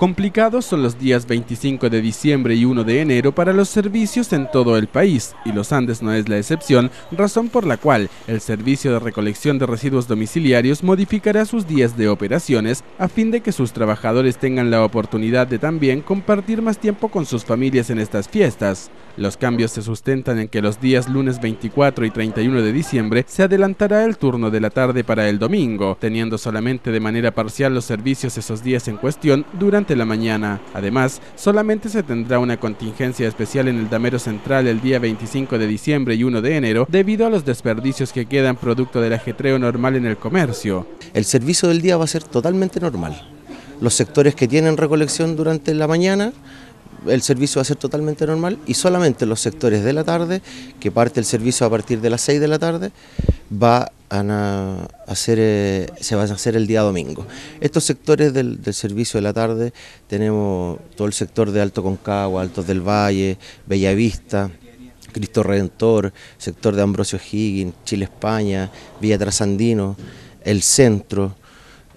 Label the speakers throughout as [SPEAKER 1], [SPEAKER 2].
[SPEAKER 1] Complicados son los días 25 de diciembre y 1 de enero para los servicios en todo el país, y los Andes no es la excepción, razón por la cual el Servicio de Recolección de Residuos Domiciliarios modificará sus días de operaciones a fin de que sus trabajadores tengan la oportunidad de también compartir más tiempo con sus familias en estas fiestas. Los cambios se sustentan en que los días lunes 24 y 31 de diciembre se adelantará el turno de la tarde para el domingo, teniendo solamente de manera parcial los servicios esos días en cuestión durante la mañana. Además, solamente se tendrá una contingencia especial en el Damero Central el día 25 de diciembre y 1 de enero debido a los desperdicios que quedan producto del ajetreo normal en el comercio.
[SPEAKER 2] El servicio del día va a ser totalmente normal. Los sectores que tienen recolección durante la mañana el servicio va a ser totalmente normal y solamente los sectores de la tarde, que parte el servicio a partir de las 6 de la tarde, va a hacer, eh, se van a hacer el día domingo. Estos sectores del, servicio de la tarde tenemos todo el sector de Alto Concagua, Altos del Valle, Bellavista, Cristo Redentor, sector de Ambrosio Higgins, Chile España, Villa Trasandino, el centro,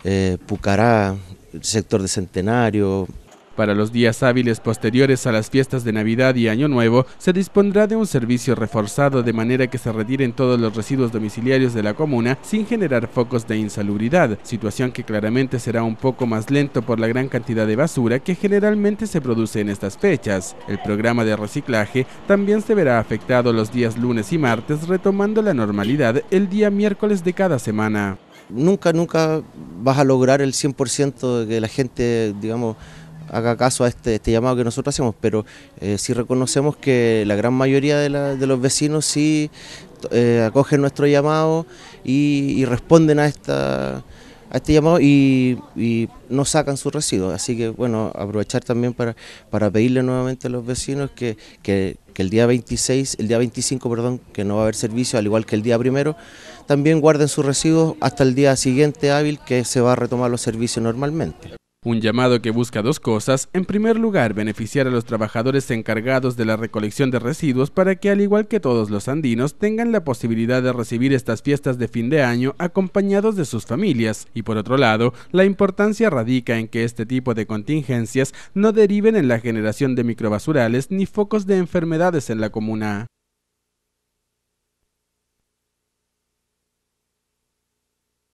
[SPEAKER 2] eh, Pucará, sector de Centenario,
[SPEAKER 1] para los días hábiles posteriores a las fiestas de Navidad y Año Nuevo, se dispondrá de un servicio reforzado de manera que se retiren todos los residuos domiciliarios de la comuna sin generar focos de insalubridad, situación que claramente será un poco más lento por la gran cantidad de basura que generalmente se produce en estas fechas. El programa de reciclaje también se verá afectado los días lunes y martes, retomando la normalidad el día miércoles de cada semana.
[SPEAKER 2] Nunca, nunca vas a lograr el 100% de que la gente, digamos, haga caso a este, este, llamado que nosotros hacemos, pero eh, sí reconocemos que la gran mayoría de, los vecinos sí eh, acogen nuestro llamado y, responden a esta a este llamado y, no sacan sus residuos. Así que bueno, aprovechar también para, para pedirle nuevamente a los vecinos que, que, el día 26, el día 25, perdón, que no va a haber servicio, al igual que el día primero, también guarden sus residuos hasta el día siguiente hábil que se va a retomar los servicios normalmente.
[SPEAKER 1] Un llamado que busca dos cosas. En primer lugar, beneficiar a los trabajadores encargados de la recolección de residuos para que, al igual que todos los andinos, tengan la posibilidad de recibir estas fiestas de fin de año acompañados de sus familias. Y por otro lado, la importancia radica en que este tipo de contingencias no deriven en la generación de microbasurales ni focos de enfermedades en la comuna.